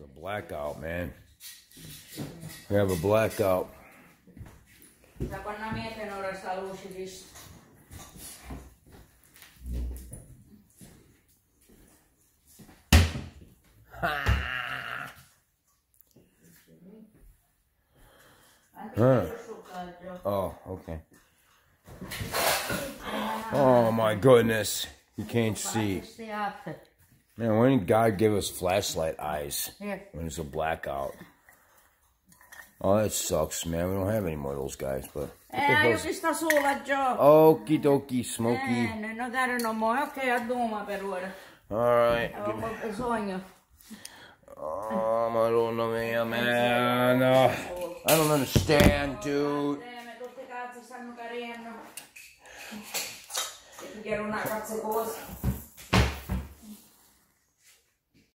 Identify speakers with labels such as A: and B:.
A: It's a blackout, man. We have a blackout.
B: Da quando meten ora sta luce di
A: Huh. Oh, okay. Oh my goodness. You can't see. Man, when did God give us flashlight eyes?
B: Here.
A: When it's a blackout. Oh, that sucks, man. We don't have any more of those guys, but.
B: Eh, io che sta sola, Gio.
A: Okie dokie, Smokey.
B: Eh, non magari non muoio. Ok, a Duma per ora.
A: Alright.
B: Avevo bisogno.
A: Oh, Madonna mia, man. Uh, I don't understand, dude.
B: Tutte cazzo stanno carendo. Una cazzo cosa.